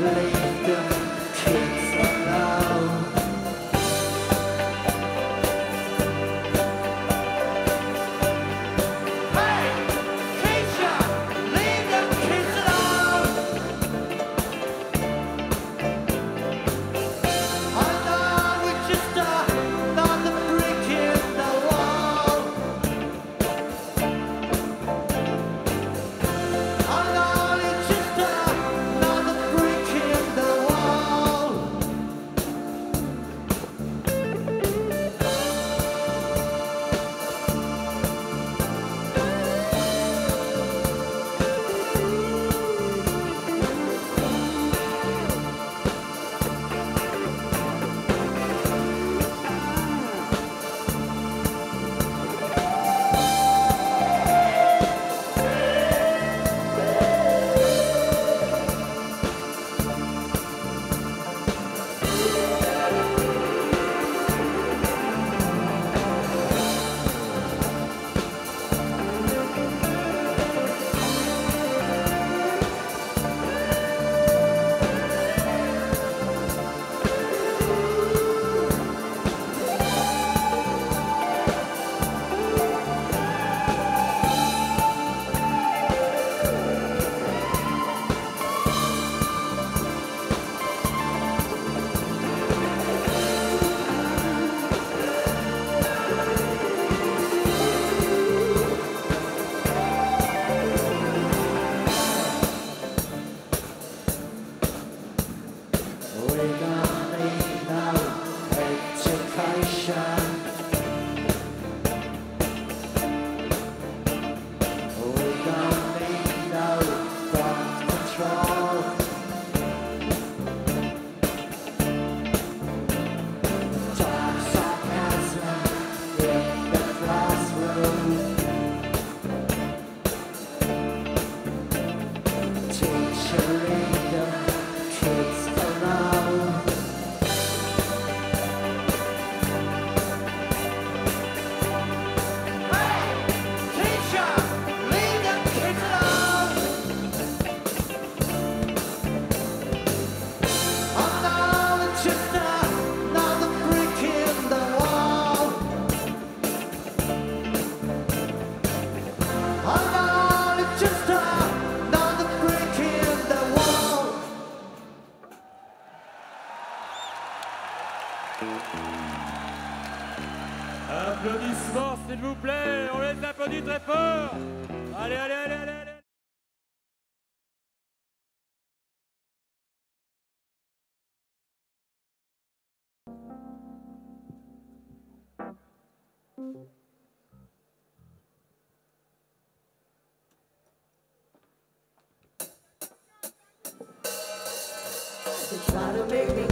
later. Venez très fort. Allez, allez, allez, allez. Try to make me